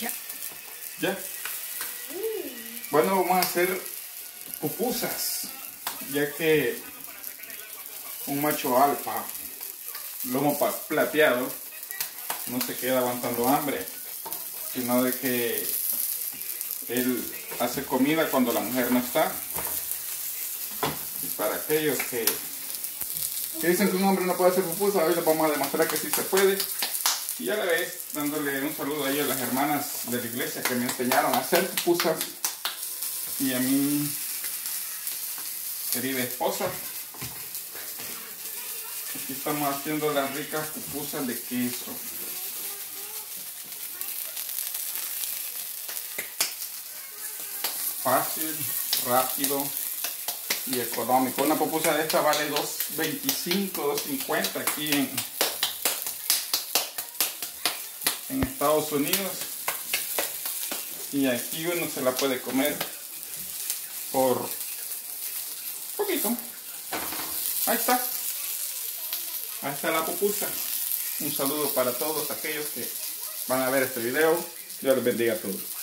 Ya. ¿Ya? Bueno, vamos a hacer pupusas, ya que un macho alfa, lomo plateado, no se queda aguantando hambre, sino de que él hace comida cuando la mujer no está. Y para aquellos que, dicen que un hombre no puede hacer pupusas, hoy les vamos a demostrar que sí se puede. Y a la vez dándole un saludo ahí a las hermanas de la iglesia que me enseñaron a hacer pupusas y a mi querida esposa. Aquí estamos haciendo las ricas pupusas de queso. Fácil, rápido y económico. Una pupusa de esta vale 2.25, 2.50 aquí en, en Estados Unidos. Y aquí uno se la puede comer por poquito. Ahí está. Ahí está la pupusa. Un saludo para todos aquellos que van a ver este video. Dios les bendiga a todos.